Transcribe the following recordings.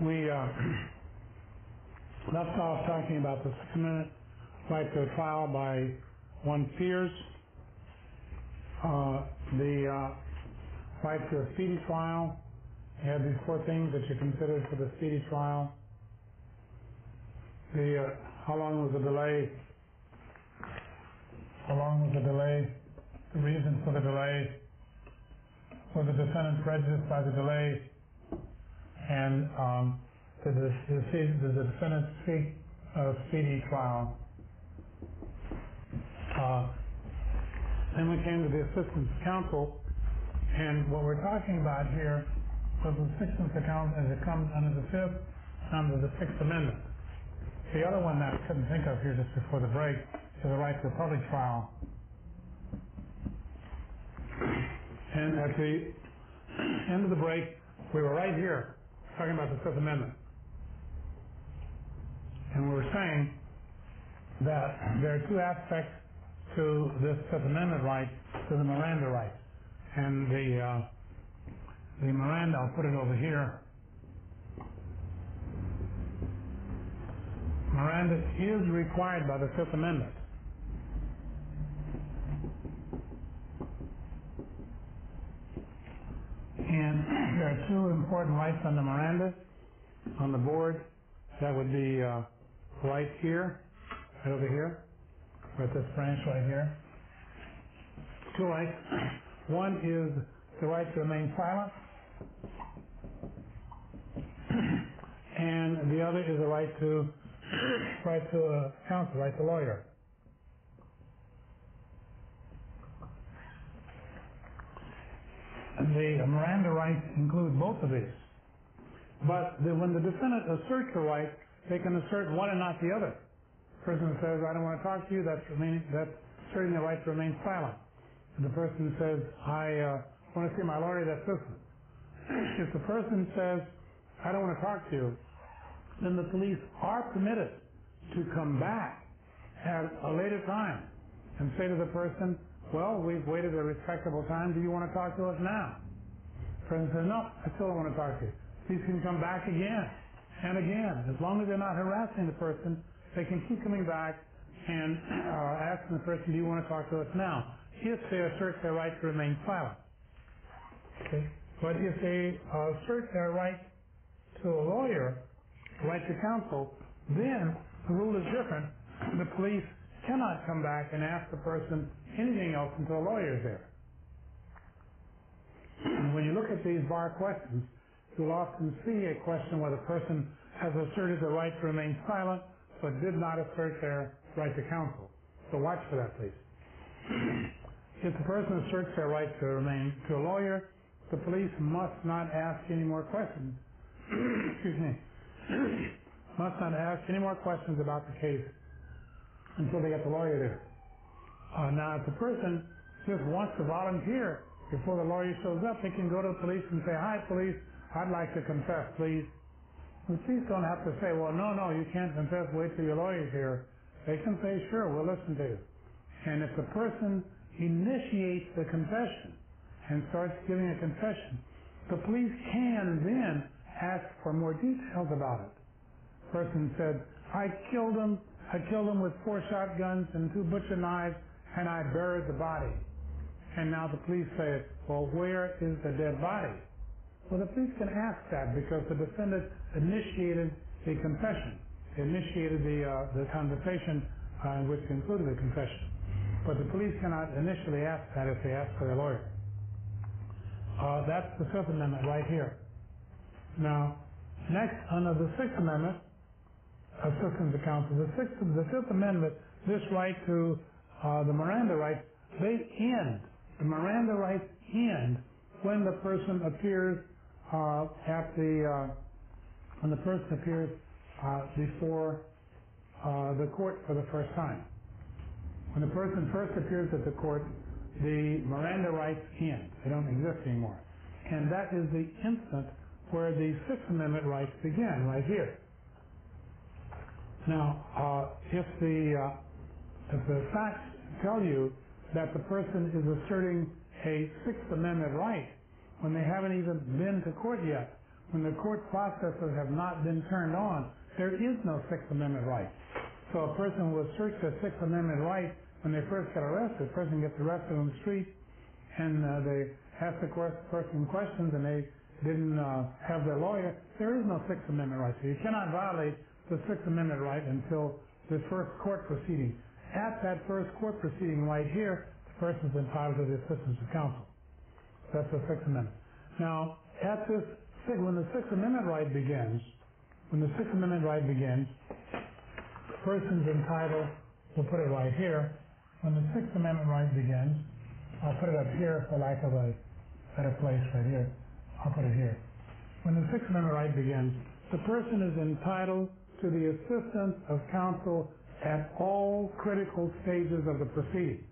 we uh, left off talking about the Amendment right to trial by one fears, uh, the uh, right to a speedy trial. You have these four things that you considered for the speedy trial. The uh, how long was the delay? How long was the delay? The reason for the delay? Was the defendant prejudiced by the delay? And um, the, did the defendant seek a speedy trial? Uh, then we came to the assistance counsel, and what we're talking about here was the assistance account as it comes under the Fifth, under the Sixth Amendment. The other one that I couldn't think of here just before the break is the right to a public trial. And at the end of the break, we were right here talking about the Fifth Amendment. And we were saying that there are two aspects to this Fifth Amendment right, to the Miranda right. And the, uh, the Miranda, I'll put it over here. Miranda is required by the Fifth Amendment. And there are two important rights under Miranda on the board. That would be uh, right here, right over here, with this branch right here. Two rights. One is the right to remain silent, and the other is the right to right to a counsel, right to lawyer. The Miranda rights include both of these. But the, when the defendant asserts a right, they can assert one and not the other. The person says, I don't want to talk to you, that's, remaining, that's asserting the right to remain silent. And the person says, I uh, want to see my lawyer, that's different. If the person says, I don't want to talk to you, then the police are permitted to come back at a later time and say to the person, well, we've waited a respectable time. Do you want to talk to us now? Person says, no, I still don't want to talk to you. These can come back again and again. As long as they're not harassing the person, they can keep coming back and uh, asking the person, do you want to talk to us now? If they assert their right to remain silent. Okay? But if they uh, assert their right to a lawyer, right to counsel, then the rule is different. The police cannot come back and ask the person anything else until a lawyer is there. When you look at these bar questions, you'll often see a question where the person has asserted the right to remain silent but did not assert their right to counsel. So watch for that, please. If the person asserts their right to remain to a lawyer, the police must not ask any more questions. Excuse me. must not ask any more questions about the case until they get the lawyer there. Uh, now, if the person just wants to volunteer before the lawyer shows up, they can go to the police and say, "Hi, police, I'd like to confess, please." The police don't have to say, "Well, no, no, you can't confess. Wait till your lawyer's here." They can say, "Sure, we'll listen to you." And if the person initiates the confession and starts giving a confession, the police can then ask for more details about it. The person said, "I killed him. I killed him with four shotguns and two butcher knives, and I buried the body." And now the police say, "Well, where is the dead body?" Well, the police can ask that because the defendant initiated the confession, initiated the uh, the conversation uh, which included the confession. But the police cannot initially ask that if they ask for their lawyer. Uh, that's the Fifth Amendment right here. Now, next, under the Sixth Amendment, assistance to counsel, the Sixth, the Fifth Amendment, this right to uh, the Miranda rights, they end. The Miranda rights end when the person appears uh, at the uh, when the person appears uh, before uh, the court for the first time. When the person first appears at the court, the Miranda rights end. They don't exist anymore. And that is the instant where the Sixth Amendment rights begin, right here. Now, if the if the facts tell you that the person is asserting a Sixth Amendment right when they haven't even been to court yet, when the court processes have not been turned on, there is no Sixth Amendment right. So a person will assert their Sixth Amendment right when they first get arrested. A person gets arrested on the street and uh, they ask the person questions and they didn't uh, have their lawyer. There is no Sixth Amendment right. So you cannot violate the Sixth Amendment right until the first court proceeding. At that first court proceeding right here, the person is entitled to the assistance of counsel. That's the Sixth Amendment. Now, at this, when the Sixth Amendment right begins, when the Sixth Amendment right begins, the person's entitled, we'll put it right here, when the Sixth Amendment right begins, I'll put it up here for lack of a better place right here. I'll put it here. When the Sixth Amendment right begins, the person is entitled to the assistance of counsel at all critical stages of the proceeding.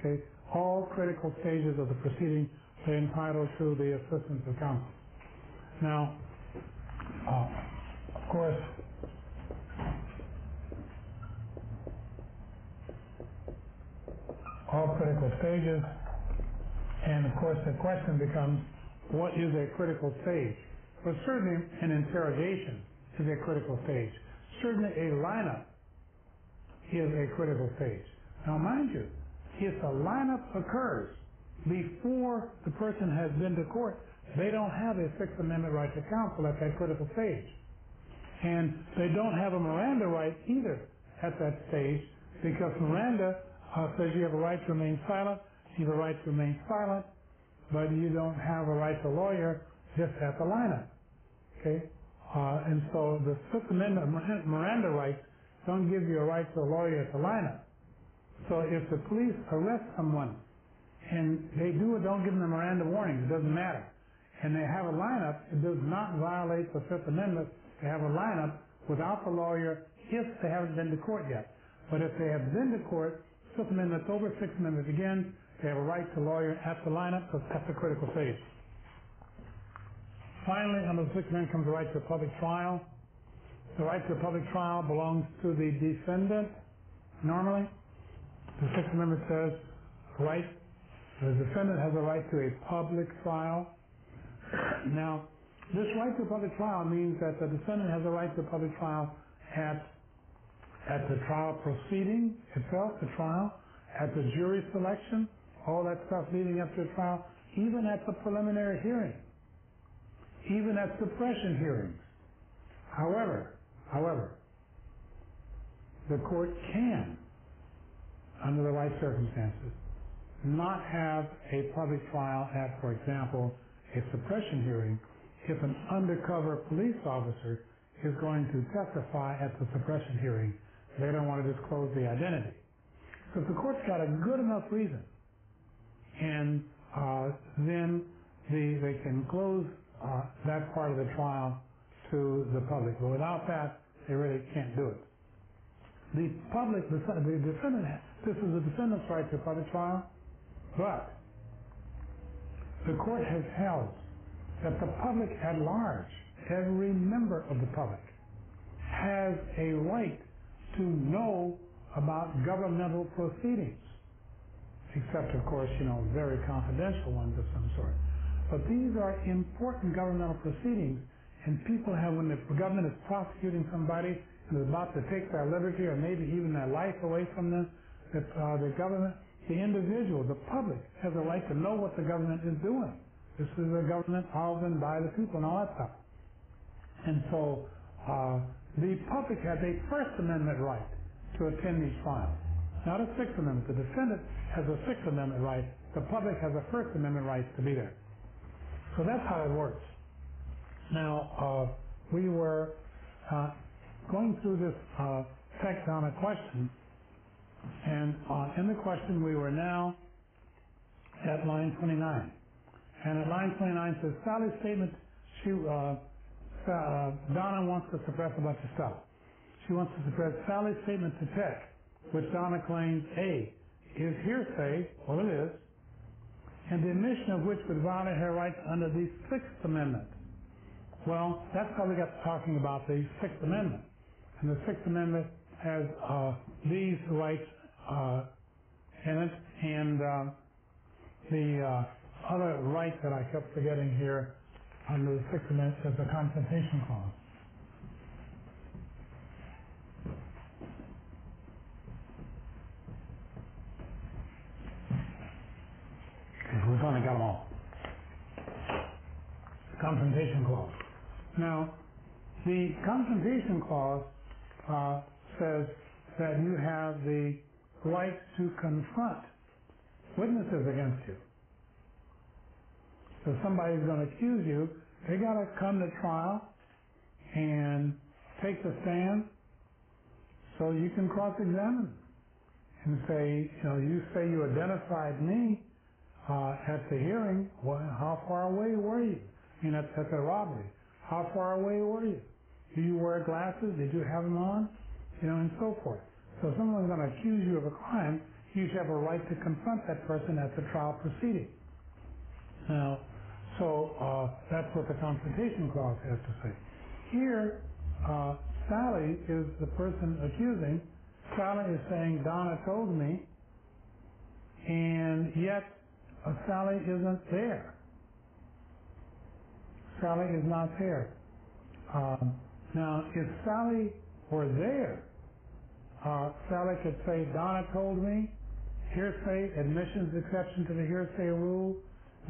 Okay? All critical stages of the proceeding, they're entitled to the assistance of counsel. Now, uh, of course, all critical stages, and of course the question becomes, what is a critical stage? Well, certainly an interrogation is a critical stage. Certainly a lineup is a critical stage. Now mind you, if a lineup occurs before the person has been to court, they don't have a Sixth Amendment right to counsel at that critical stage. And they don't have a Miranda right either at that stage because Miranda uh, says you have a right to remain silent, you have a right to remain silent, but you don't have a right to lawyer just at the lineup. Okay? Uh, and so the Sixth Amendment Miranda rights don't give you a right to a lawyer at the lineup. So if the police arrest someone and they do or don't give them the Miranda warnings, it doesn't matter. And they have a lineup, it does not violate the Fifth Amendment to have a lineup without the lawyer if they haven't been to court yet. But if they have been to court, Fifth Amendment's over, Sixth Amendment again, they have a right to a lawyer at the lineup, because that's the critical phase. Finally, under the Sixth Amendment comes the right to a public trial. The right to a public trial belongs to the defendant normally. The Sixth Amendment says, right, the defendant has a right to a public trial. Now, this right to a public trial means that the defendant has a right to a public trial at, at the trial proceeding itself, the trial, at the jury selection, all that stuff leading up to the trial, even at the preliminary hearing, even at suppression hearings. However, however, the court can, under the right circumstances, not have a public trial at, for example, a suppression hearing if an undercover police officer is going to testify at the suppression hearing. They don't want to disclose the identity. So if the court's got a good enough reason, and uh, then the, they can close uh, that part of the trial to the public. But without that, they really can't do it. The public, the, defendant, this is the defendant's right to a public trial, but the court has held that the public at large, every member of the public, has a right to know about governmental proceedings, except, of course, you know, very confidential ones of some sort. But these are important governmental proceedings, and people have, when the government is prosecuting somebody and is about to take their liberty or maybe even their life away from them, the, uh, the government, the individual, the public, has a right to know what the government is doing. This is a government of and by the people and all that stuff. And so uh, the public has a First Amendment right to attend these trials, not a Sixth Amendment. The defendant has a Sixth Amendment right. The public has a First Amendment right to be there. So that's how it works. Now, uh, we were uh, going through this uh, text on a question, and uh, in the question we were now at line 29. And at line 29 says, Sally's statement, she, uh, uh, Donna wants to suppress a bunch of stuff. She wants to suppress Sally's statement to Tech, which Donna claims, A, is hearsay, well it is, and the admission of which would violate her rights under the Sixth Amendment. Well, that's how we got to talking about the Sixth Amendment. And the Sixth Amendment has uh, these rights uh, in it, and uh, the uh, other right that I kept forgetting here under the Sixth Amendment is the Confrontation Clause. We've only got them all. Confrontation Clause. Now, the Confrontation Clause uh, says that you have the right to confront witnesses against you. So somebody's going to accuse you, they got to come to trial and take the stand so you can cross-examine and say, you know, you say you identified me uh, at the hearing. Well, how far away were you? I at the robbery. How far away were you? Do you wear glasses? Did you have them on? You know, and so forth. So if someone's going to accuse you of a crime, you should have a right to confront that person at the trial proceeding. Now, so uh, that's what the Confrontation Clause has to say. Here, uh, Sally is the person accusing. Sally is saying, Donna told me, and yet uh, Sally isn't there. Sally is not there. Um, now, if Sally were there, uh, Sally could say, Donna told me, hearsay, admissions exception to the hearsay rule.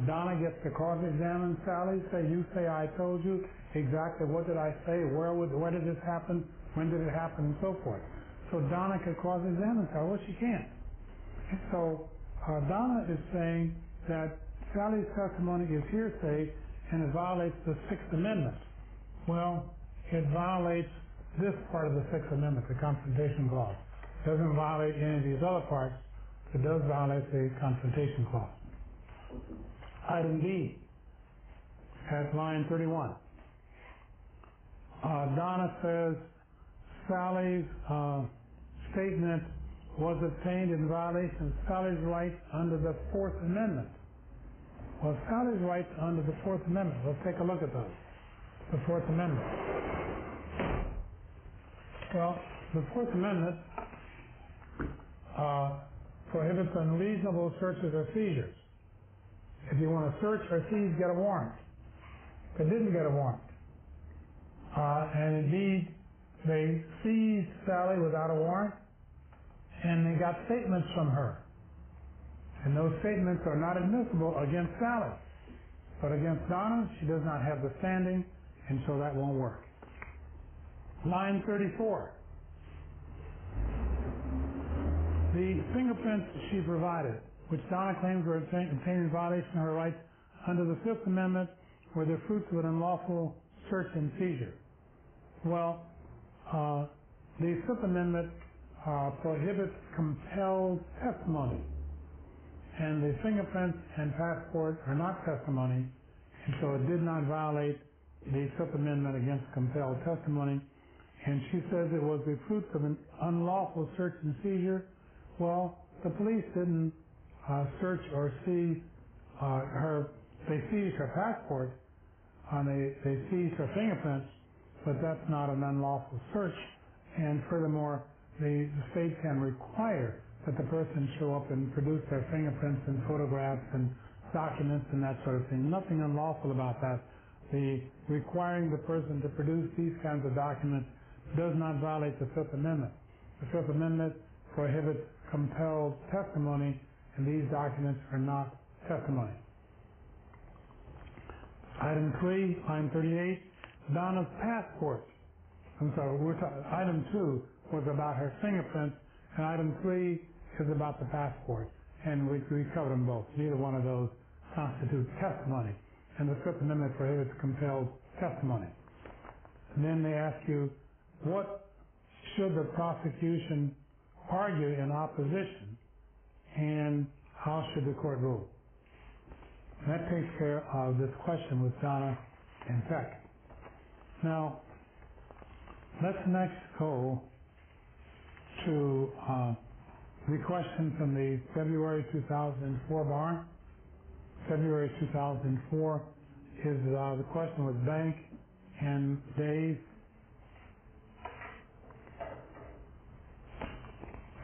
Donna gets to cross-examine Sally, say, you say I told you, exactly what did I say, where would, where did this happen, when did it happen, and so forth. So Donna could cross-examine Sally. Well, she can't. So uh, Donna is saying that Sally's testimony is hearsay and it violates the Sixth Amendment. Well, it violates this part of the Sixth Amendment, the Confrontation Clause. It doesn't violate any of these other parts. It does violate the Confrontation Clause. Item B, at line 31. Uh, Donna says Sally's uh, statement was obtained in violation of Sally's rights under the Fourth Amendment. Well, Sally's rights under the Fourth Amendment. Let's take a look at those. The Fourth Amendment. Well, the Fourth Amendment uh, prohibits unreasonable searches or seizures. If you want to search or seize, get a warrant. They didn't get a warrant. Uh, and indeed, they seized Sally without a warrant, and they got statements from her. And those statements are not admissible against Sally. But against Donna, she does not have the standing, and so that won't work. Line 34. The fingerprints she provided, which Donna claims were obtained in violation of her rights under the Fifth Amendment, were the fruits of an unlawful search and seizure. Well, uh, the Fifth Amendment uh, prohibits compelled testimony. And the fingerprints and passport are not testimony, and so it did not violate the Fifth Amendment against compelled testimony. And she says it was the fruits of an unlawful search and seizure. Well, the police didn't uh, search or seize uh, her, they seized her passport, and they, they seized her fingerprints, but that's not an unlawful search. And furthermore, the, the state can require that the person show up and produce their fingerprints and photographs and documents and that sort of thing. Nothing unlawful about that. The requiring the person to produce these kinds of documents does not violate the Fifth Amendment. The Fifth Amendment prohibits compelled testimony, and these documents are not testimony. Item three, line 38, Donna's passport. I'm sorry, item two was about her fingerprints, and item three is about the passport. And we, we covered them both. Neither one of those constitutes testimony. And the Fifth Amendment prohibits compelled testimony. And then they ask you, what should the prosecution argue in opposition, and how should the court rule? And that takes care of this question with Donna and Peck. Now, let's next go to uh, the question from the February 2004 bar. February 2004 is uh, the question with Bank and Dave.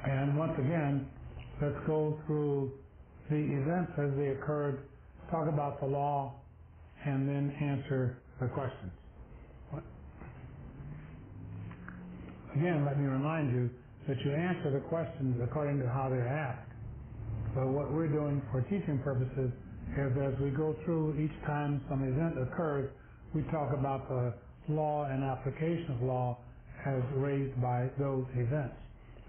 And once again, let's go through the events as they occurred, talk about the law, and then answer the questions. Again, let me remind you that you answer the questions according to how they're asked. But what we're doing for teaching purposes is as we go through each time some event occurs, we talk about the law and application of law as raised by those events.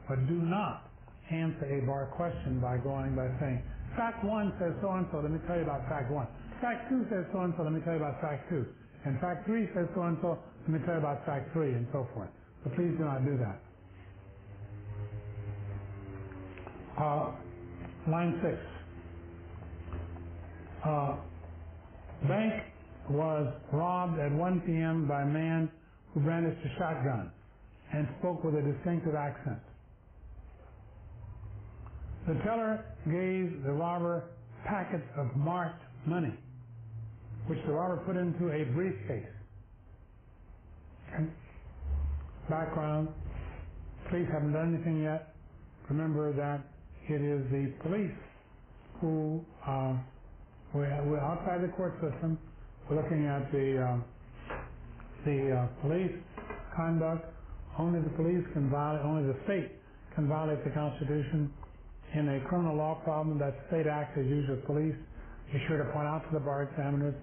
But do not answer a bar question by going by saying, fact one says so and so, let me tell you about fact one. Fact two says so and so, let me tell you about fact two. And fact three says so and so, let me tell you about fact three, and so forth. So please do not do that. Uh, line six. Uh, bank was robbed at 1 p.m. by a man who brandished a shotgun and spoke with a distinctive accent. The teller gave the robber packets of marked money, which the robber put into a briefcase. Okay. Background, police haven't done anything yet. Remember that it is the police who, uh, we're, we're outside the court system. We're looking at the, uh, the uh, police conduct. Only the police can violate, only the state can violate the Constitution. In a criminal law problem, that state acts as usual police. Be sure to point out to the bar examiners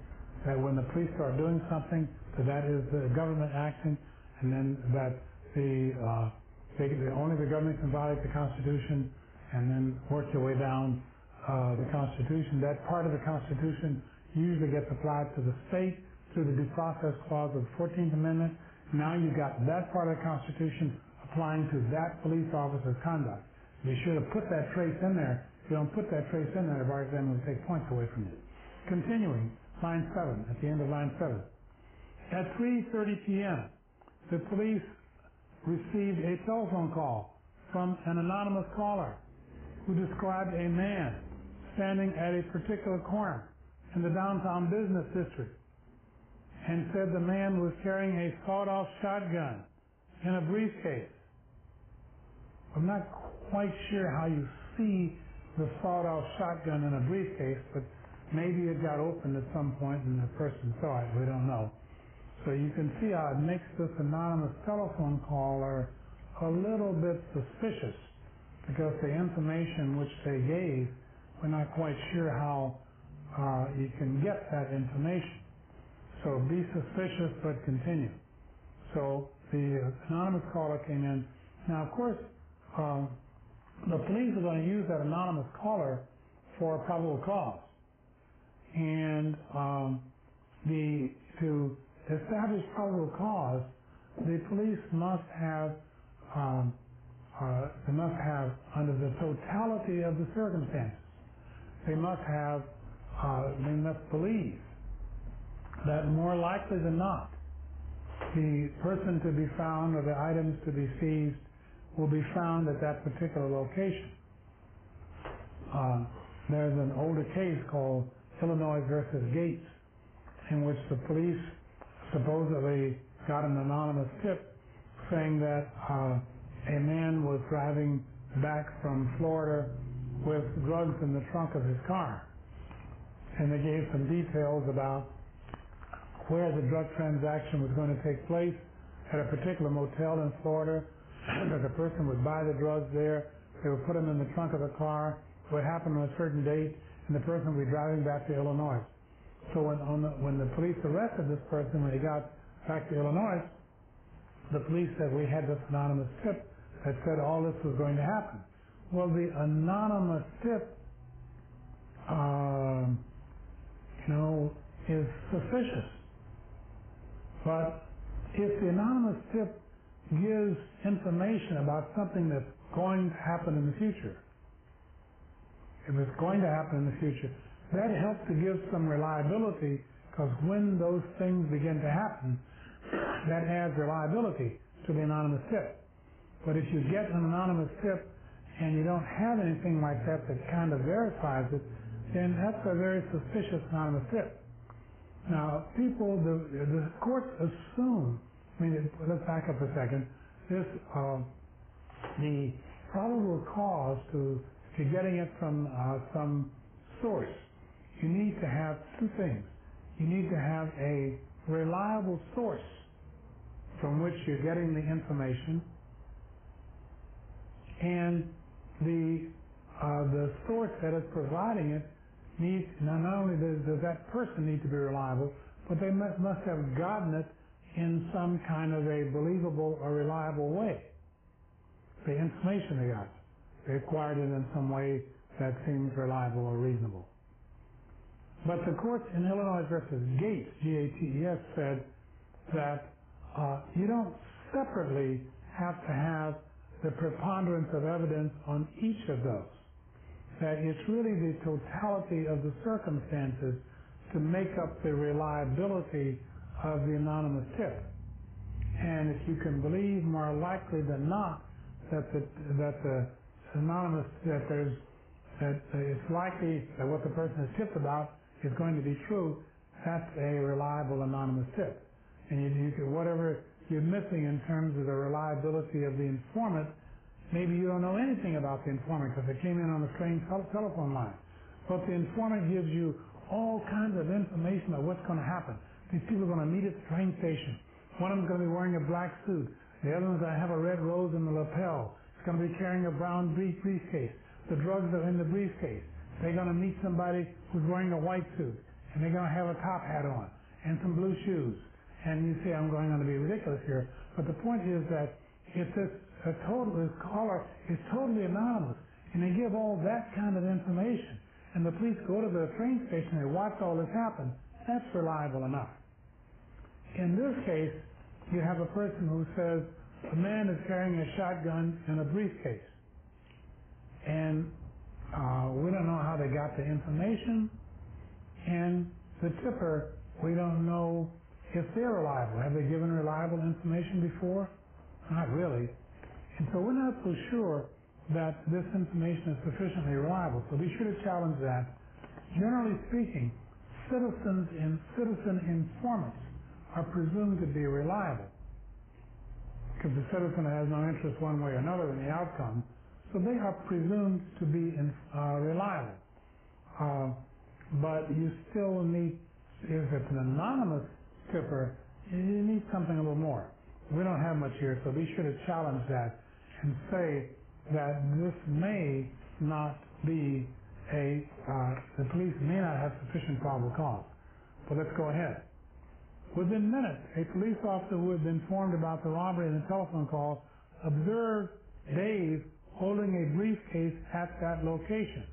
that when the police start doing something, that that is the government acting, and then that the, uh, they, the only the government can violate the Constitution, and then work your way down uh, the Constitution. That part of the Constitution usually gets applied to the state through the Due Process Clause of the 14th Amendment. Now you've got that part of the Constitution applying to that police officer's conduct. Be sure to put that trace in there. If you don't put that trace in there, the bar examiner will take points away from you. Continuing, line 7, at the end of line 7. At 3.30 p.m., the police received a telephone call from an anonymous caller who described a man standing at a particular corner in the downtown business district and said the man was carrying a sawed-off shotgun in a briefcase. I'm not quite sure how you see the sawed-off shotgun in a briefcase, but maybe it got opened at some point and the person saw it. We don't know. So you can see how it makes this anonymous telephone caller a little bit suspicious because the information which they gave, we're not quite sure how uh, you can get that information. So be suspicious but continue. So the anonymous caller came in. Now, of course, um, the police are going to use that anonymous caller for a probable cause. And um, the to establish probable cause, the police must have um, uh, they must have under the totality of the circumstances. They must have uh, they must believe that more likely than not, the person to be found or the items to be seized will be found at that particular location. Uh, there's an older case called Illinois versus Gates, in which the police supposedly got an anonymous tip saying that uh, a man was driving back from Florida with drugs in the trunk of his car. And they gave some details about where the drug transaction was going to take place at a particular motel in Florida, that the person would buy the drugs there, they would put them in the trunk of the car, it would happen on a certain date, and the person would be driving back to Illinois. So when, the, when the police arrested this person, when he got back to Illinois, the police said we had this anonymous tip that said all this was going to happen. Well, the anonymous tip, um, you know, is suspicious. But if the anonymous tip gives information about something that's going to happen in the future, if it's going to happen in the future, that helps to give some reliability because when those things begin to happen, that adds reliability to the anonymous tip. But if you get an anonymous tip and you don't have anything like that that kind of verifies it, then that's a very suspicious anonymous tip. Now, people, the, the courts assume, I mean, let's back up a second. This, uh, the probable cause to, to getting it from uh, some source, you need to have two things. you need to have a reliable source from which you're getting the information, and the uh, the source that is providing it needs not only does, does that person need to be reliable, but they must, must have gotten it in some kind of a believable or reliable way. The information they got, they acquired it in some way that seems reliable or reasonable. But the court in Illinois versus Gates, G-A-T-E-S, said that uh, you don't separately have to have the preponderance of evidence on each of those. That it's really the totality of the circumstances to make up the reliability of the anonymous tip. And if you can believe more likely than not that the, that the anonymous, that there's, that it's likely that what the person has tipped about is going to be true, that's a reliable anonymous tip. And you, you can, whatever you're missing in terms of the reliability of the informant, maybe you don't know anything about the informant because it came in on a strange tel- telephone line. But the informant gives you all kinds of information about what's going to happen. These people are going to meet at the train station. One of them's going to be wearing a black suit. The other one's going to have a red rose in the lapel. He's going to be carrying a brown brief briefcase. The drugs are in the briefcase. They're going to meet somebody who's wearing a white suit, and they're going to have a top hat on and some blue shoes. And you say, I'm going on to be ridiculous here, but the point is that if this a total this caller is totally anonymous, and they give all that kind of information, and the police go to the train station and they watch all this happen, that's reliable enough. In this case, you have a person who says a man is carrying a shotgun and a briefcase, and uh, we don't know how they got the information, and the tipper, we don't know if they're reliable. Have they given reliable information before? Not really. And so we're not so sure that this information is sufficiently reliable. So be sure to challenge that. Generally speaking, citizens and citizen informants are presumed to be reliable because the citizen has no interest one way or another in the outcome. So they are presumed to be in, uh, reliable. Uh, but you still need, if it's an anonymous you need something a little more. We don't have much here, so be sure to challenge that and say that this may not be a, uh, the police may not have sufficient probable cause. But let's go ahead. Within minutes, a police officer who had been informed about the robbery and the telephone call observed Dave holding a briefcase at that location.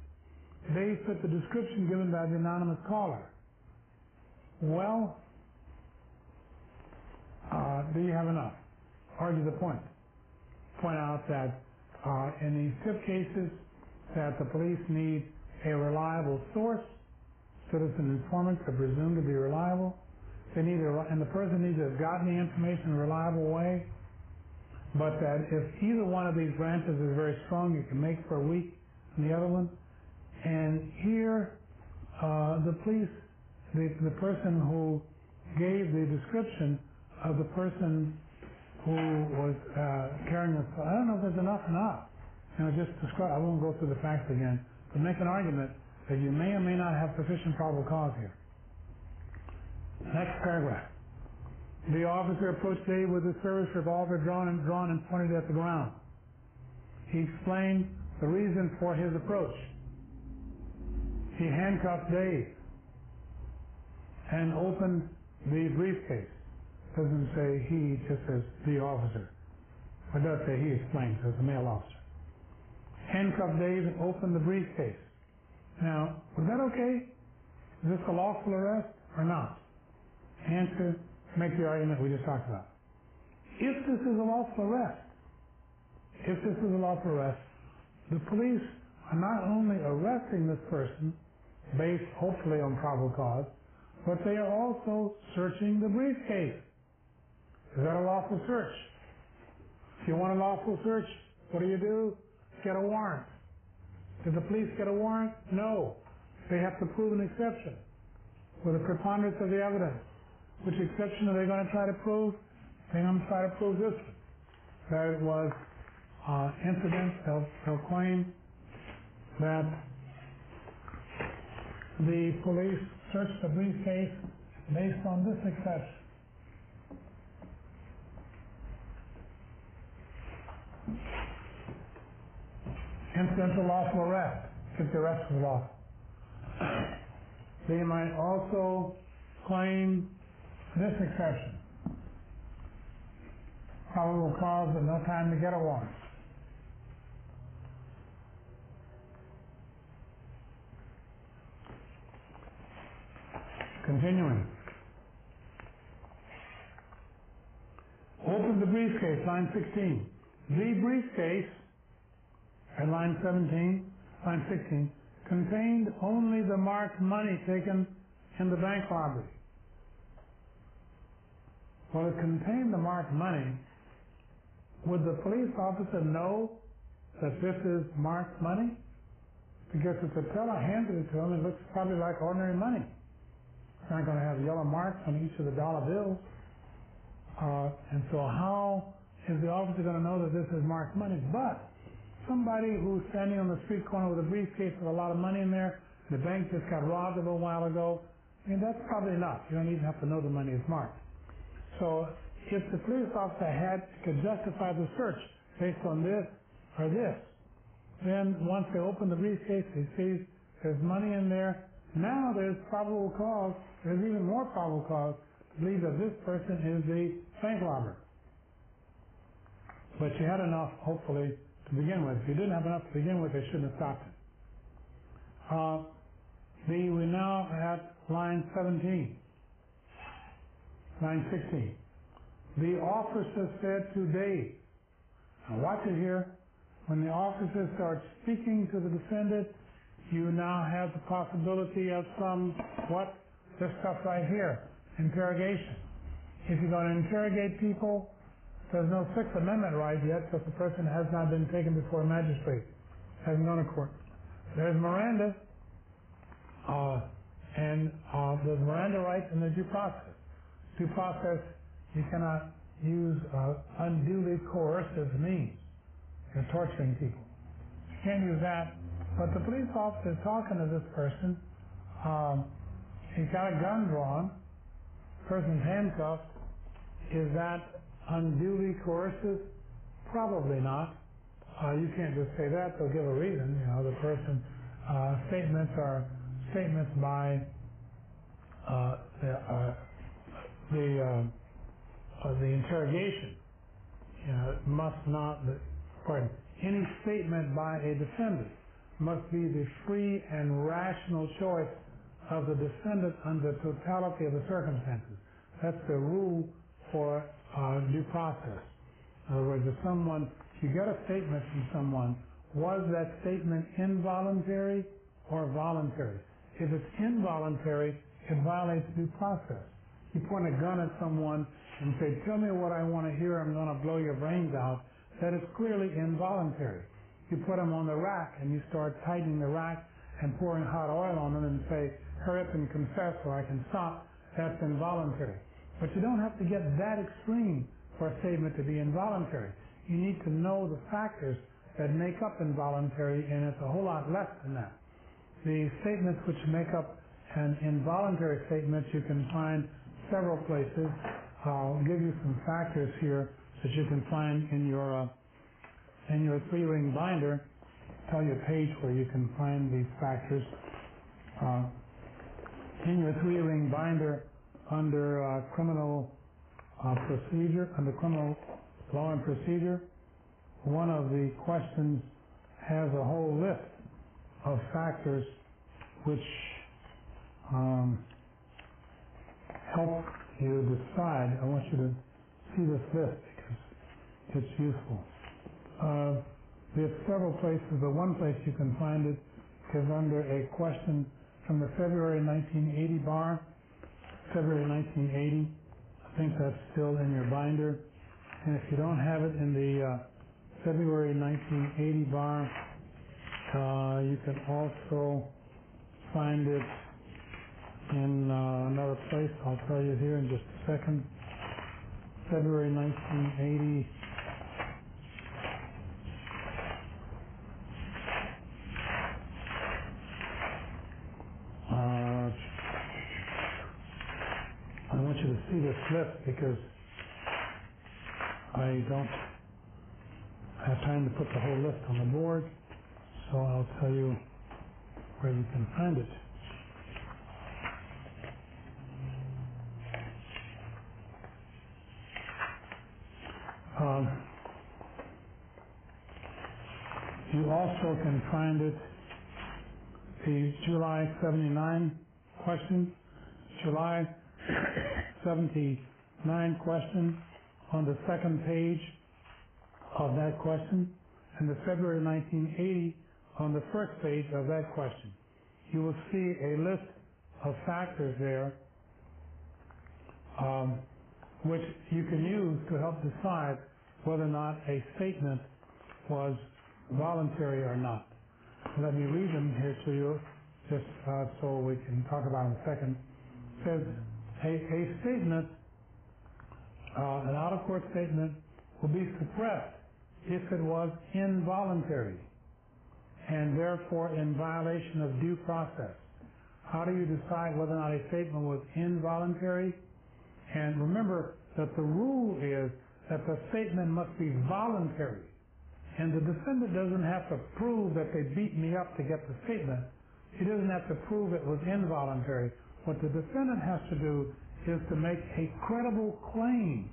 Dave fit the description given by the anonymous caller. Well, uh, do you have enough? Argue the point. Point out that uh, in these tip cases, that the police need a reliable source. Citizen informants are presumed to be reliable. They need a, and the person needs to have gotten the information in a reliable way. But that if either one of these branches is very strong, you can make for a week in the other one. And here, uh, the police, the, the person who gave the description of the person who was uh, carrying the, I don't know if there's enough not. You know, just describe, I won't go through the facts again, but make an argument that you may or may not have sufficient probable cause here. Next paragraph. The officer approached Dave with his service revolver drawn and drawn and pointed at the ground. He explained the reason for his approach. He handcuffed Dave and opened the briefcase. Doesn't say he, just says the officer. It does say he explains as a male officer. Handcuffed Dave and opened the briefcase. Now, was that okay? Is this a lawful arrest or not? Answer, make the argument we just talked about. If this is a lawful arrest, if this is a lawful arrest, the police are not only arresting this person based hopefully on probable cause, but they are also searching the briefcase. Is that a lawful search? If you want a lawful search, what do you do? Get a warrant. Did the police get a warrant? No. They have to prove an exception with a preponderance of the evidence. Which exception are they going to try to prove? They're going to try to prove this one. That it was uh, incident, they'll, they'll claim that the police searched the briefcase based on this exception. Incidental lawful arrest, if the arrest was lawful. They might also claim this exception. Probable cause but no time to get a warrant. Continuing. Open the briefcase, line 16. The briefcase, at line 17, line 16, contained only the marked money taken in the bank robbery. Well, it contained the marked money. Would the police officer know that this is marked money? Because if the teller handed it to him, it looks probably like ordinary money. It's not going to have yellow marks on each of the dollar bills. Uh, and so how is the officer going to know that this is marked money? But somebody who's standing on the street corner with a briefcase with a lot of money in there, the bank just got robbed a little while ago, mean, that's probably enough. You don't even have to know the money is marked. So if the police officer had could justify the search based on this or this, then once they open the briefcase, they see there's money in there. Now there's probable cause, there's even more probable cause to believe that this person is the bank robber. But you had enough, hopefully, to begin with. If you didn't have enough to begin with, they shouldn't have stopped it. Uh, the, we now at line 17, line 16. The officer said to Dave, now watch it here, when the officer starts speaking to the defendant, you now have the possibility of some, what? This stuff right here, interrogation. If you're going to interrogate people, there's no Sixth Amendment right yet because the person has not been taken before a magistrate, hasn't gone to court. There's Miranda, uh, and uh, there's Miranda rights and the due process. Due process, you cannot use uh, unduly coercive means. You're torturing people. You can't use that. But the police officer is talking to this person. Um, he's got a gun drawn. Person's handcuffed. Is that unduly coercive? Probably not. Uh, you can't just say that. They'll give a reason. You know, the person uh, statements are statements by uh, the uh, the, uh, the interrogation. You know, must not. Pardon. Any statement by a defendant must be the free and rational choice of the defendant under totality of the circumstances. That's the rule for uh, due process. In other words, if someone, if you get a statement from someone, was that statement involuntary or voluntary? If it's involuntary, it violates due process. You point a gun at someone and say, tell me what I want to hear, I'm going to blow your brains out, that is clearly involuntary. You put them on the rack and you start tightening the rack and pouring hot oil on them and say, hurry up and confess or I can stop, that's involuntary. But you don't have to get that extreme for a statement to be involuntary. You need to know the factors that make up involuntary, and it's a whole lot less than that. The statements which make up an involuntary statement you can find several places. I'll give you some factors here that you can find in your uh, in your three-ring binder. Tell you a page where you can find these factors. Uh, in your three-ring binder, under uh, criminal uh, procedure, under criminal law and procedure, one of the questions has a whole list of factors which um, help you decide. I want you to see this list because it's useful. Uh, there's several places, but one place you can find it is under a question from the February 1980 bar, February 1980. I think that's still in your binder. And if you don't have it in the uh, February 1980 bar, uh, you can also find it in uh, another place. I'll tell you here in just a second. February 1980. Uh, list because I don't have time to put the whole list on the board, so I'll tell you where you can find it. Um, you also can find it, the July 79 question, July 79 question on the second page of that question, and the February 1980 on the first page of that question. You will see a list of factors there um, which you can use to help decide whether or not a statement was voluntary or not. Let me read them here to you, just uh, so we can talk about them in a second. It says, a, a statement, uh, an out-of-court statement, will be suppressed if it was involuntary and therefore in violation of due process. How do you decide whether or not a statement was involuntary? And remember that the rule is that the statement must be voluntary. And the defendant doesn't have to prove that they beat me up to get the statement. He doesn't have to prove it was involuntary. What the defendant has to do is to make a credible claim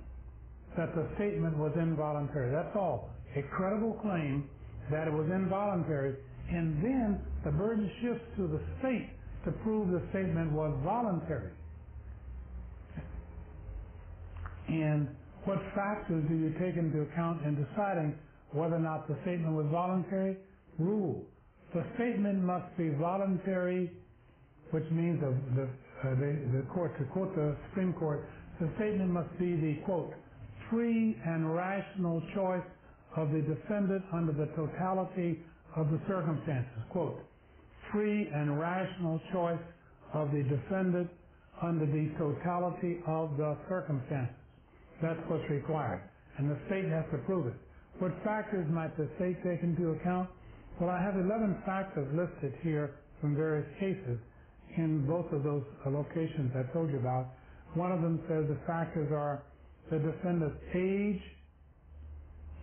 that the statement was involuntary. That's all. A credible claim that it was involuntary. And then the burden shifts to the state to prove the statement was voluntary. And what factors do you take into account in deciding whether or not the statement was voluntary? Rule. The statement must be voluntary, which means the, the, uh, the, the court, to quote the Supreme Court, the statement must be the, quote, free and rational choice of the defendant under the totality of the circumstances. Quote, free and rational choice of the defendant under the totality of the circumstances. That's what's required. And the state has to prove it. What factors might the state take into account? Well, I have 11 factors listed here from various cases in both of those uh, locations I told you about. One of them says the factors are the defendant's age.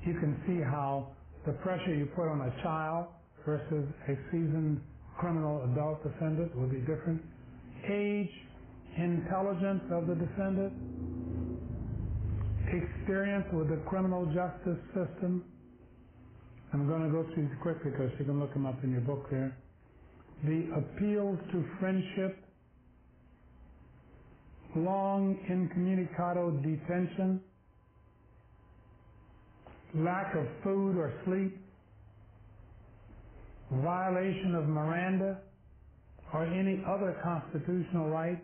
You can see how the pressure you put on a child versus a seasoned criminal adult defendant will be different. Age, intelligence of the defendant, experience with the criminal justice system. I'm going to go through these quickly because you can look them up in your book there. The appeal to friendship, long incommunicado detention, lack of food or sleep, violation of Miranda, or any other constitutional right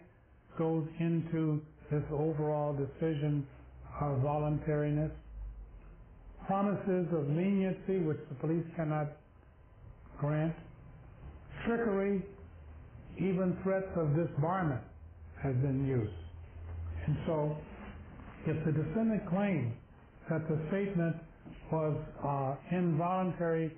goes into this overall decision of voluntariness. Promises of leniency, which the police cannot grant. Trickery, even threats of disbarment has been used. And so, if the defendant claims that the statement was uh, involuntary,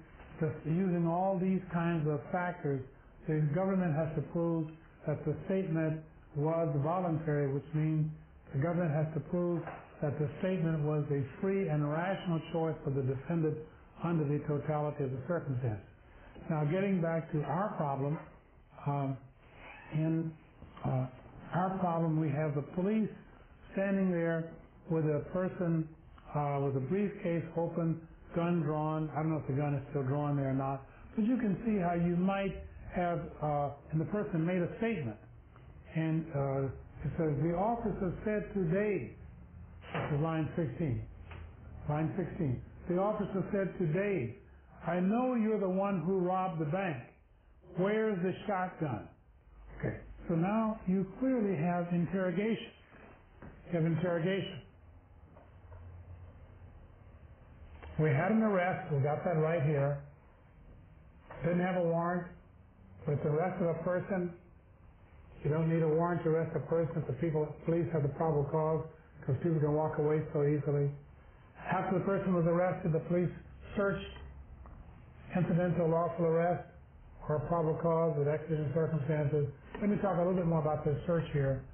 using all these kinds of factors, the government has to prove that the statement was voluntary, which means the government has to prove that the statement was a free and rational choice for the defendant under the totality of the circumstances. Now, getting back to our problem, um, in uh, our problem, we have the police standing there with a person uh, with a briefcase open, gun drawn. I don't know if the gun is still drawn there or not, but you can see how you might have, uh, and the person made a statement, and uh, it says the officer said today, this is line 16, line 16. The officer said to Dave, I know you're the one who robbed the bank. Where's the shotgun? Okay, so now you clearly have interrogation. You have interrogation. We had an arrest, we got that right here. Didn't have a warrant, but the arrest of a person, you don't need a warrant to arrest a person if the people, police have the probable cause, because people can walk away so easily. After the person was arrested, the police searched incidental lawful arrest or probable cause with exigent circumstances. Let me talk a little bit more about this search here.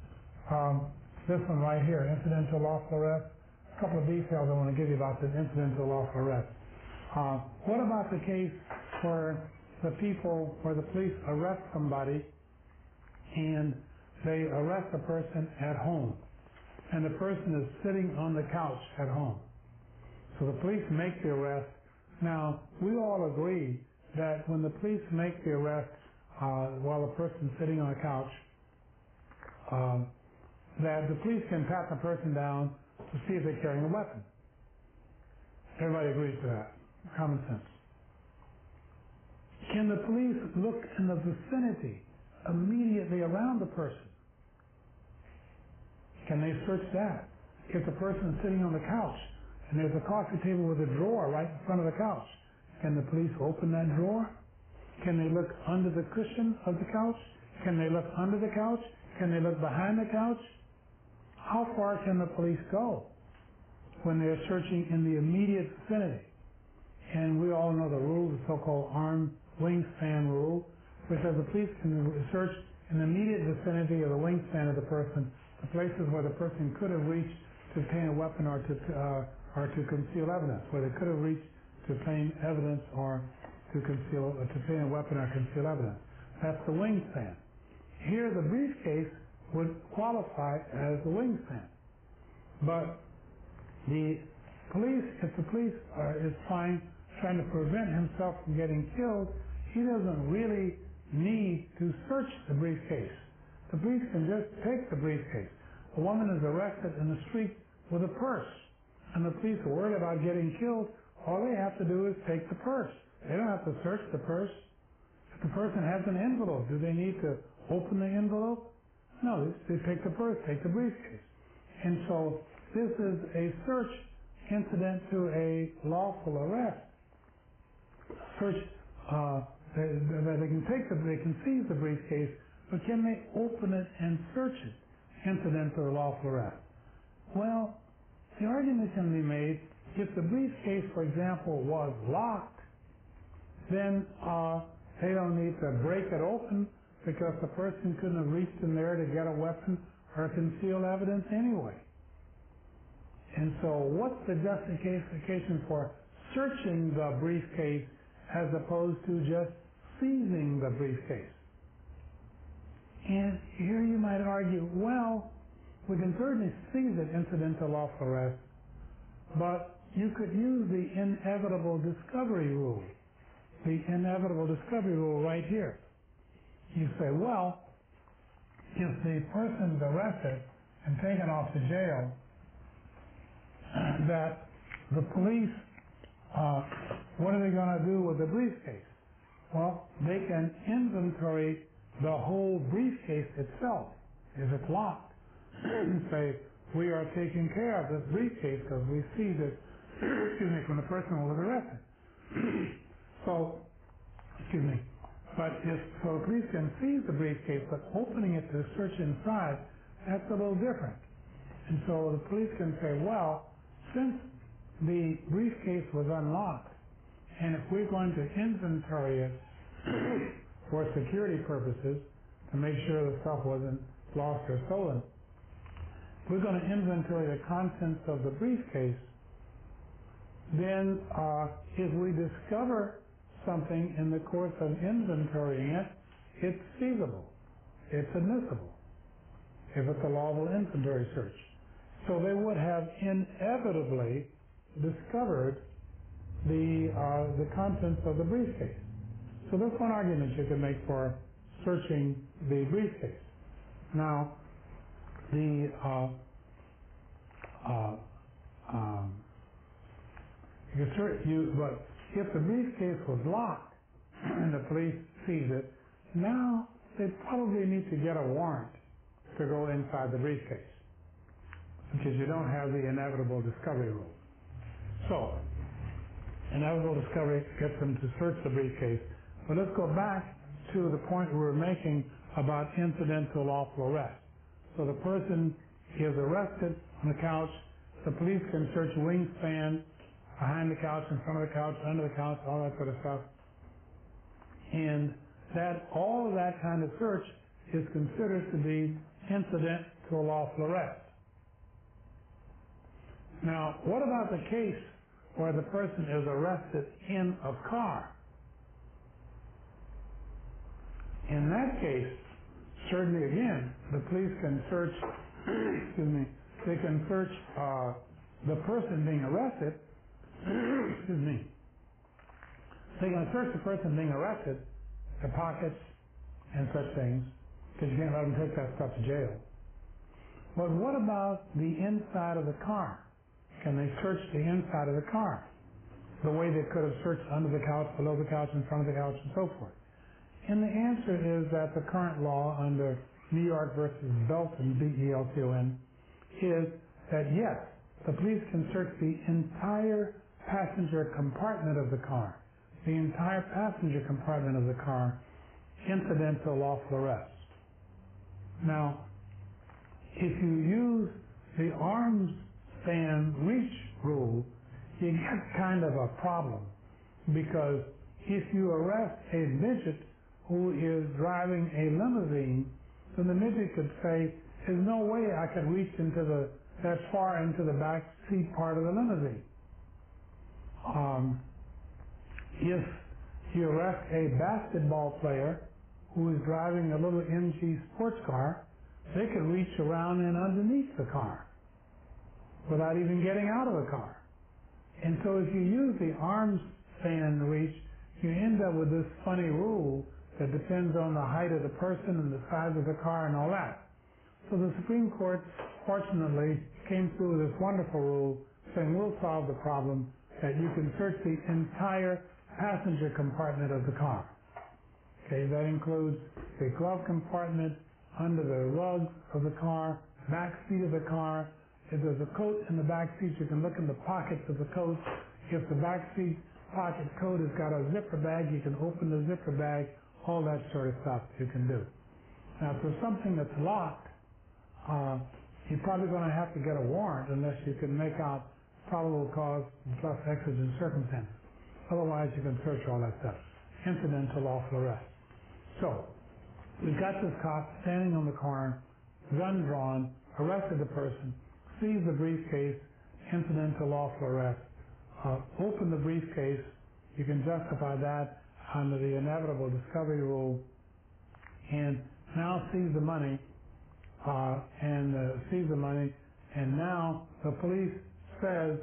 Um, this one right here, incidental lawful arrest. A couple of details I want to give you about this incidental lawful arrest. Uh, what about the case where the people, where the police arrest somebody and they arrest a person at home and the person is sitting on the couch at home. So the police make the arrest. Now, we all agree that when the police make the arrest uh, while the person's sitting on a couch, um, that the police can pat the person down to see if they're carrying a weapon. Everybody agrees to that. Common sense. Can the police look in the vicinity immediately around the person? Can they search that? If the person is sitting on the couch and there's a coffee table with a drawer right in front of the couch, can the police open that drawer? Can they look under the cushion of the couch? Can they look under the couch? Can they look behind the couch? How far can the police go when they're searching in the immediate vicinity? And we all know the rule, the so-called arm wingspan rule, which says the police can search in the immediate vicinity of the wingspan of the person, the places where the person could have reached to obtain a weapon or to uh, or to conceal evidence, where they could have reached to obtain evidence or to conceal or to obtain a weapon or conceal evidence. That's the wingspan. Here, the briefcase would qualify as the wingspan, but the police, if the police are, is trying trying to prevent himself from getting killed, he doesn't really need to search the briefcase. The police can just take the briefcase. A woman is arrested in the street with a purse, and the police are worried about getting killed. All they have to do is take the purse. They don't have to search the purse. If the person has an envelope, do they need to open the envelope? No, they take the purse, take the briefcase. And so this is a search incident to a lawful arrest. Search, uh, they, they can take the, they can seize the briefcase, but can they open it and search it incident to a lawful arrest? Well, the argument can be made if the briefcase, for example, was locked, then uh, they don't need to break it open because the person couldn't have reached in there to get a weapon or conceal evidence anyway. And so what's the justification for searching the briefcase as opposed to just seizing the briefcase? And here you might argue, well, we can certainly seize it incident to lawful arrest, but you could use the inevitable discovery rule. The inevitable discovery rule right here. You say, well, if the person's arrested and taken off to jail, that the police, uh, what are they going to do with the briefcase? Well, they can inventory the whole briefcase itself Is it locked and say, we are taking care of this briefcase because we see that, excuse me, when the person was arrested. so, excuse me, but if, so the police can seize the briefcase, but opening it to search inside, that's a little different. And so the police can say, well, since the briefcase was unlocked, and if we're going to inventory it for security purposes, to make sure the stuff wasn't lost or stolen, we're going to inventory the contents of the briefcase, then uh, if we discover something in the course of inventorying it, it's feasible. It's admissible if it's a lawful inventory search. So they would have inevitably discovered the, uh, the contents of the briefcase. So that's one argument you can make for searching the briefcase. Now, the uh, uh, um, you, you but if the briefcase was locked and the police seize it, now they probably need to get a warrant to go inside the briefcase because you don't have the inevitable discovery rule. So, inevitable discovery gets them to search the briefcase. But let's go back to the point we were making about incidental lawful arrest. So the person is arrested on the couch. The police can search wingspan, behind the couch, in front of the couch, under the couch, all that sort of stuff. And that all of that kind of search is considered to be incident to a lawful arrest. Now, what about the case where the person is arrested in a car? In that case, certainly again, the police can search, excuse me, they can search uh, the person being arrested, excuse me, they can search the person being arrested, the pockets and such things, because you can't let them take that stuff to jail. But what about the inside of the car? Can they search the inside of the car? The way they could have searched under the couch, below the couch, in front of the couch, and so forth. And the answer is that the current law under New York versus Belton, B-E-L-T-O-N, is that yes, the police can search the entire passenger compartment of the car, the entire passenger compartment of the car, incident to lawful arrest. Now, if you use the arms span reach rule, you get kind of a problem because if you arrest a midget who is driving a limousine, then the midget could say, there's no way I could reach into the that far into the back seat part of the limousine. Um, if you arrest a basketball player who is driving a little MG sports car, they can reach around and underneath the car without even getting out of the car. And so if you use the arms span reach, you end up with this funny rule that depends on the height of the person and the size of the car and all that. So the Supreme Court, fortunately, came through with this wonderful rule saying we'll solve the problem that you can search the entire passenger compartment of the car. Okay, that includes the glove compartment, under the rug of the car, back seat of the car. If there's a coat in the back seat, you can look in the pockets of the coat. If the back seat pocket coat has got a zipper bag, you can open the zipper bag, all that sort of stuff you can do. Now, there's something that's locked, uh, you're probably going to have to get a warrant unless you can make out probable cause plus exigent circumstances. Otherwise, you can search all that stuff. Incident to lawful arrest. So, we've got this cop standing on the car, gun drawn, arrested the person, seized the briefcase, incident to lawful arrest. Uh, open the briefcase, you can justify that under the inevitable discovery rule, and now seize the money, uh, and uh, seize the money, and now the police says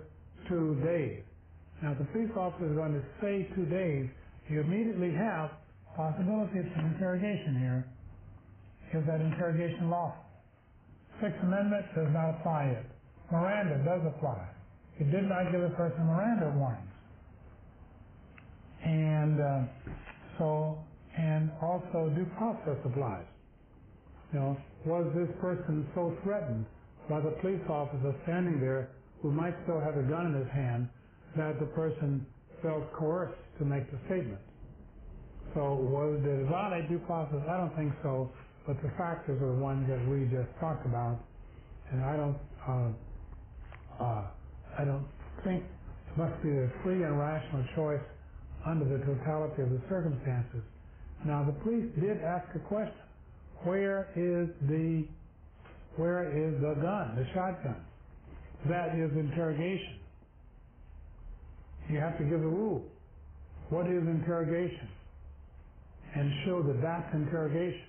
to Dave. Now, if the police officer is going to say to Dave, you immediately have possibility of some interrogation here. Is that interrogation lawful? Sixth Amendment does not apply yet. Miranda does apply. It did not give a person Miranda warnings. And uh, so, and also due process applies. You know, was this person so threatened by the police officer standing there who might still have a gun in his hand that the person felt coerced to make the statement? So was it violate due process? I don't think so, but the factors are the ones that we just talked about, and I don't, uh, uh, I don't think it must be a free and rational choice under the totality of the circumstances. Now the police did ask a question: Where is the, where is the gun, the shotgun? That is interrogation. You have to give the rule. What is interrogation? and show that that's interrogation.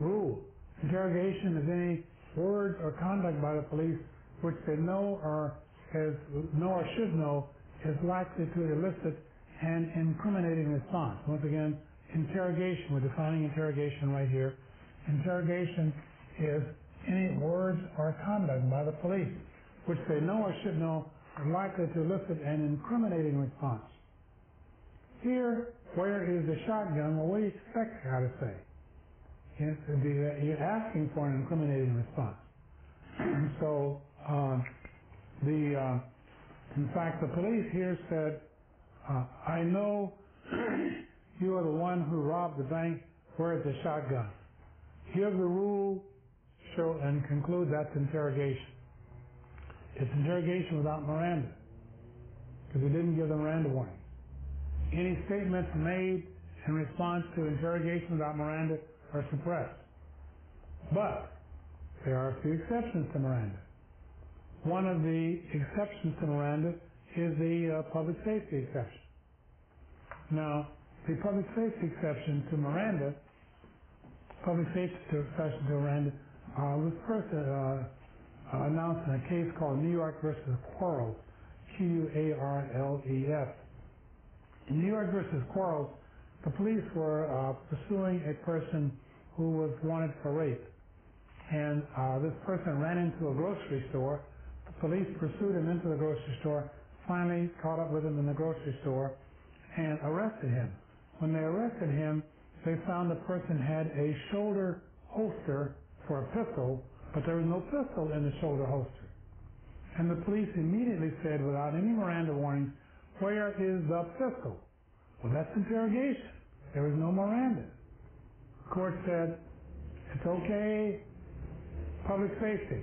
Rule. Interrogation is any word or conduct by the police which they know or has know or should know is likely to elicit an incriminating response. Once again, interrogation, we're defining interrogation right here. Interrogation is any words or conduct by the police which they know or should know are likely to elicit an incriminating response. Here, where is the shotgun? Well, what do you expect the guy to say? You're asking for an incriminating response. so, uh, the, uh, in fact, the police here said, uh, I know you are the one who robbed the bank. Where is the shotgun? Give the rule, show, and conclude that's interrogation. It's interrogation without Miranda, because we didn't give the Miranda warning. Any statements made in response to interrogation without Miranda are suppressed. But there are a few exceptions to Miranda. one of the exceptions to Miranda is the uh, public safety exception. Now, the public safety exception to Miranda, public safety exception to Miranda, uh, was first uh, uh, announced in a case called New York versus Quarles, Q-U-A-R-L-E-S. In New York versus Quarles, the police were uh, pursuing a person who was wanted for rape. And uh, this person ran into a grocery store. The police pursued him into the grocery store, finally caught up with him in the grocery store, and arrested him. When they arrested him, they found the person had a shoulder holster for a pistol, but there was no pistol in the shoulder holster. And the police immediately said, without any Miranda warnings, where is the pistol? Well, that's interrogation. There was no Miranda. The court said, it's okay, public safety.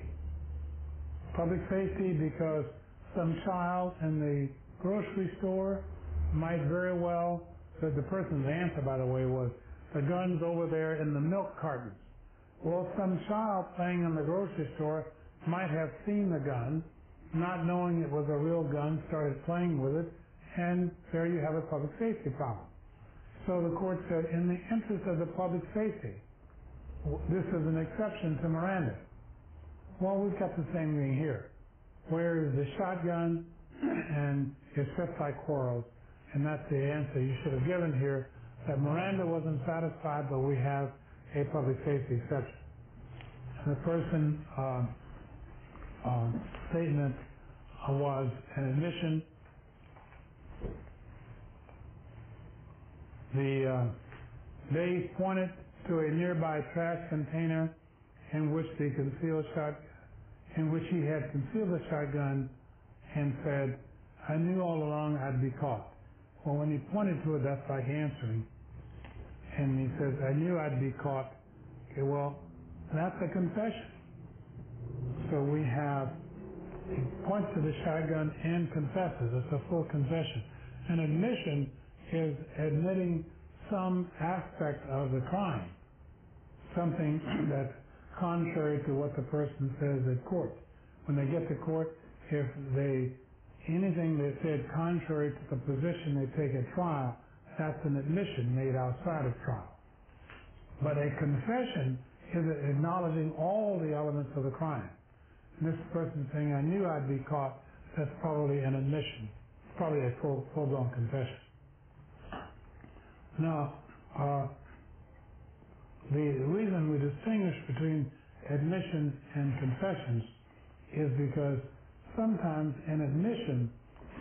Public safety because some child in the grocery store might very well, the, the person's answer, by the way, was, the gun's over there in the milk cartons. Well, some child playing in the grocery store might have seen the gun, not knowing it was a real gun, started playing with it, and there you have a public safety problem. So the court said, in the interest of the public safety, this is an exception to Miranda. Well, we've got the same thing here. Where the shotgun and it's fit by Quarles? And that's the answer you should have given here, that Miranda wasn't satisfied, but we have a public safety exception. And the person uh, uh, statement was an admission. The uh, they pointed to a nearby trash container in which the concealed shot, in which he had concealed the shotgun, and said, "I knew all along I'd be caught." Well, when he pointed to it, that's like answering. And he says, "I knew I'd be caught." Okay, well, that's a confession. So we have he points to the shotgun and confesses. It's a full confession. An admission is admitting some aspect of the crime, something that's contrary to what the person says at court. When they get to court, if they anything they said contrary to the position they take at trial, that's an admission made outside of trial. But a confession is acknowledging all the elements of the crime. And this person saying, I knew I'd be caught, that's probably an admission, It's probably a full, full-blown confession. Now, uh, the reason we distinguish between admissions and confessions is because sometimes an admission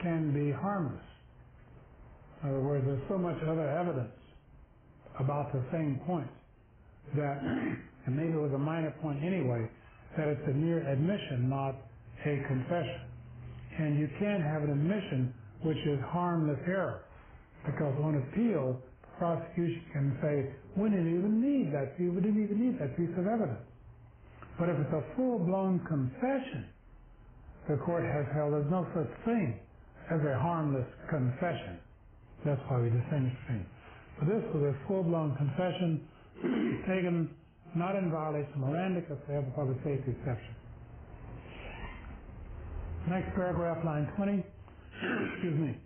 can be harmless. In other words, there's so much other evidence about the same point that, and maybe it was a minor point anyway, that it's a mere admission, not a confession. And you can't have an admission which is harmless error, because on appeal, prosecution can say, we didn't even need that, we didn't even need that piece of evidence. But if it's a full-blown confession, the court has held there's no such thing as a harmless confession. That's why we distinguish between. But this was a full-blown confession taken not in violation of Miranda because they have a public safety exception. Next paragraph, line 20. Excuse me.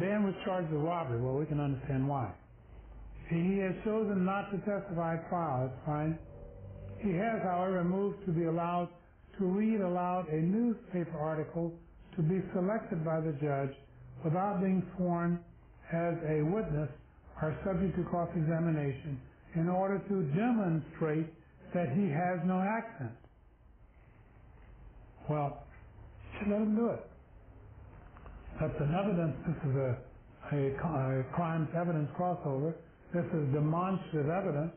Dan was charged with robbery. Well, we can understand why. He has chosen not to testify at trial. That's fine. He has, however, moved to be allowed to read aloud a newspaper article to be selected by the judge without being sworn as a witness or subject to cross-examination in order to demonstrate that he has no accent. Well, should let him do it. That's an evidence. This is a, a, a crimes evidence crossover. This is demonstrative evidence.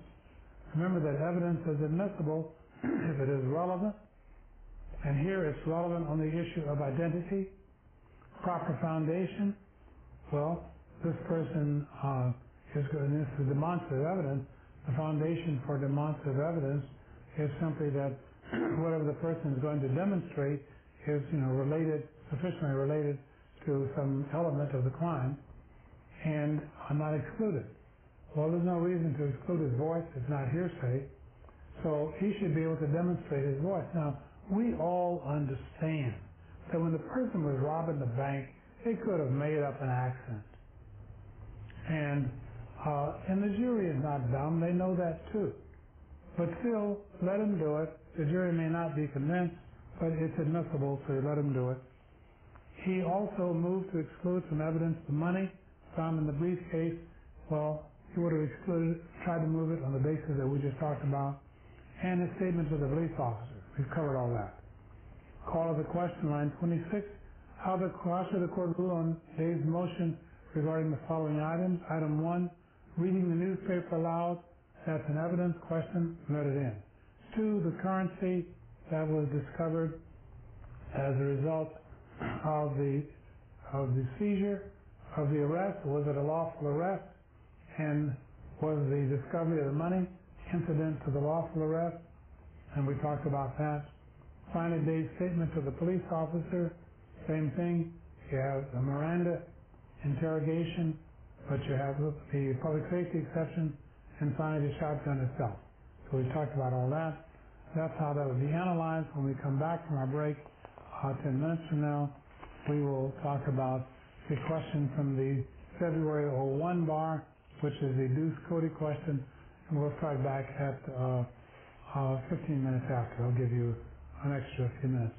Remember that evidence is admissible if it is relevant. And here it's relevant on the issue of identity, proper foundation. Well, this person uh, is, and this is demonstrative evidence. The foundation for demonstrative evidence is simply that whatever the person is going to demonstrate is, you know, related, sufficiently related to some element of the crime and are not excluded. Well, there's no reason to exclude his voice. It's not hearsay. So he should be able to demonstrate his voice. Now, we all understand that when the person was robbing the bank, they could have made up an accent. And uh, and the jury is not dumb; they know that too. But still, let him do it. The jury may not be convinced, but it's admissible, so let him do it. He also moved to exclude from evidence the money found in the briefcase. Well, he would have excluded, tried to move it on the basis that we just talked about, and his statement to the police officer. We've covered all that. Call of the question, line 26. How the how should the court rule on Dave's motion regarding the following items? Item one, reading the newspaper aloud. That's an evidence question. Let it in. Two, the currency that was discovered as a result of the of the seizure of the arrest. Was it a lawful arrest? And was the discovery of the money incident to the lawful arrest? And we talked about that. Finally, Dave's statement to the police officer, same thing. You have the Miranda interrogation, but you have the public safety exception, and finally the shotgun itself. So we talked about all that. That's how that would be analyzed. When we come back from our break, uh, 10 minutes from now, we will talk about the question from the February 01 bar, which is the Deuce Cody question, and we'll start back at uh, uh, 15 minutes after. I'll give you an extra few minutes.